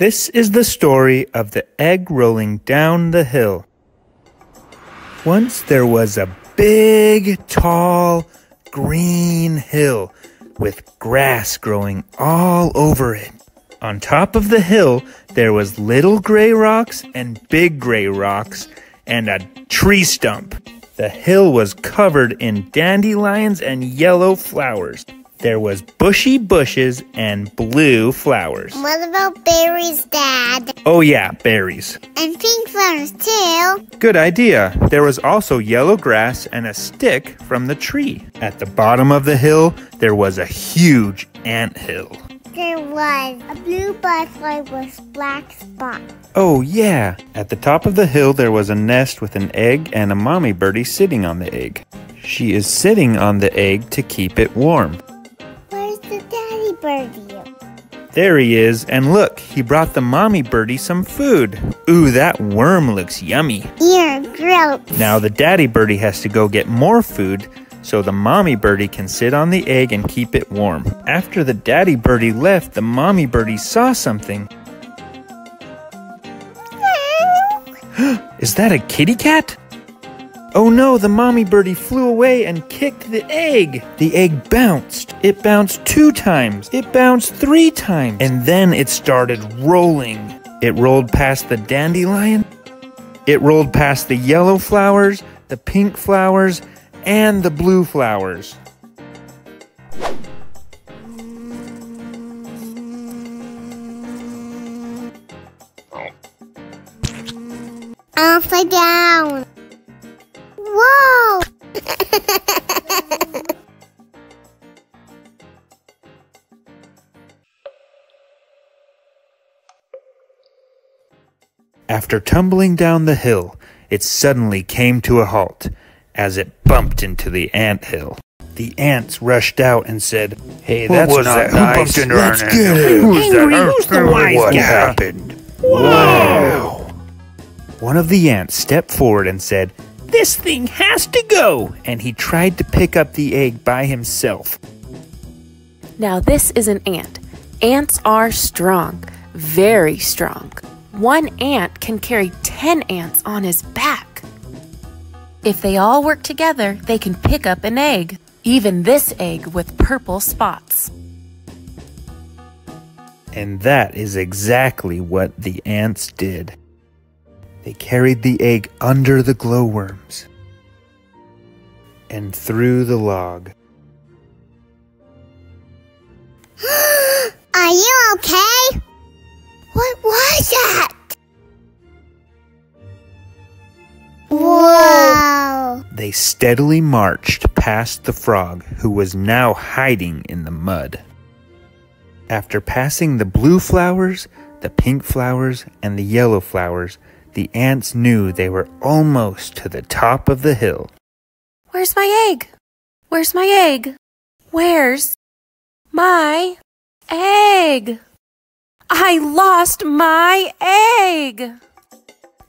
This is the story of the egg rolling down the hill. Once there was a big, tall, green hill with grass growing all over it. On top of the hill, there was little gray rocks and big gray rocks and a tree stump. The hill was covered in dandelions and yellow flowers. There was bushy bushes and blue flowers. What about berries, Dad? Oh yeah, berries. And pink flowers, too. Good idea. There was also yellow grass and a stick from the tree. At the bottom of the hill, there was a huge ant hill. There was a blue butterfly with black spots. Oh, yeah. At the top of the hill, there was a nest with an egg and a mommy birdie sitting on the egg. She is sitting on the egg to keep it warm. The daddy birdie? There he is, and look, he brought the mommy birdie some food. Ooh, that worm looks yummy. You're gross. Now the daddy birdie has to go get more food so the mommy birdie can sit on the egg and keep it warm. After the daddy birdie left, the mommy birdie saw something. Is that a kitty cat? Oh no, the mommy birdie flew away and kicked the egg. The egg bounced. It bounced two times. It bounced three times. And then it started rolling. It rolled past the dandelion. It rolled past the yellow flowers, the pink flowers, and the blue flowers. Upside down. Whoa! After tumbling down the hill, it suddenly came to a halt as it bumped into the ant hill. The ants rushed out and said, Hey, What that's was not that? Who nice. bumped into Let's our get ant him. hill? Who's Angry, that? who's the wise what guy? happened? Wow. One of the ants stepped forward and said, This thing has to go. And he tried to pick up the egg by himself. Now, this is an ant. Ants are strong, very strong. One ant can carry 10 ants on his back. If they all work together, they can pick up an egg, even this egg with purple spots. And that is exactly what the ants did. They carried the egg under the glowworms and through the log. Are you okay? What was that? Whoa! They steadily marched past the frog, who was now hiding in the mud. After passing the blue flowers, the pink flowers, and the yellow flowers, the ants knew they were almost to the top of the hill. Where's my egg? Where's my egg? Where's my egg? I lost my egg.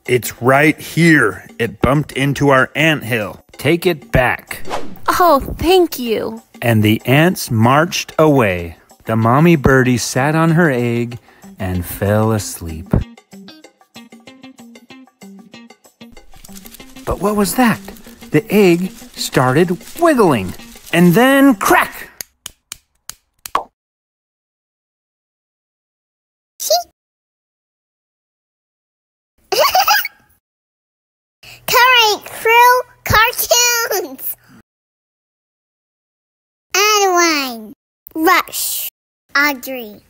It's right here. It bumped into our ant hill. Take it back. Oh, thank you. And the ants marched away. The mommy birdie sat on her egg and fell asleep. But what was that? The egg started wiggling and then crack! Cutright crew cartoons. Adeline, Rush, Audrey.